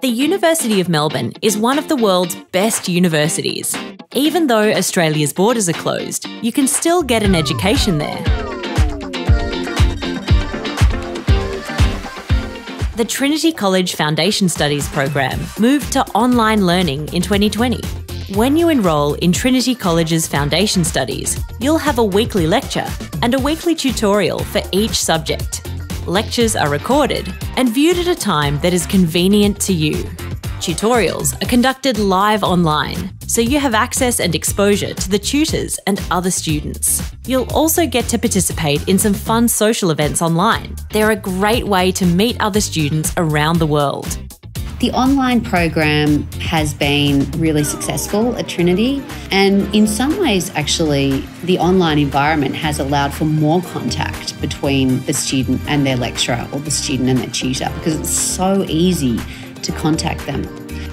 The University of Melbourne is one of the world's best universities. Even though Australia's borders are closed, you can still get an education there. The Trinity College Foundation Studies program moved to online learning in 2020. When you enrol in Trinity College's Foundation Studies, you'll have a weekly lecture and a weekly tutorial for each subject lectures are recorded and viewed at a time that is convenient to you. Tutorials are conducted live online, so you have access and exposure to the tutors and other students. You'll also get to participate in some fun social events online. They're a great way to meet other students around the world. The online program has been really successful at Trinity, and in some ways, actually, the online environment has allowed for more contact between the student and their lecturer or the student and their tutor because it's so easy to contact them.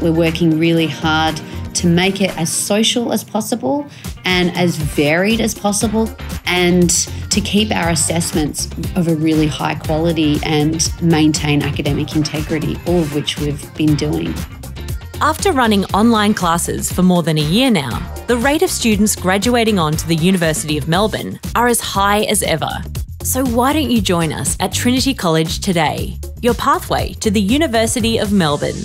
We're working really hard to make it as social as possible and as varied as possible, and to keep our assessments of a really high quality and maintain academic integrity, all of which we've been doing. After running online classes for more than a year now, the rate of students graduating on to the University of Melbourne are as high as ever. So why don't you join us at Trinity College today, your pathway to the University of Melbourne?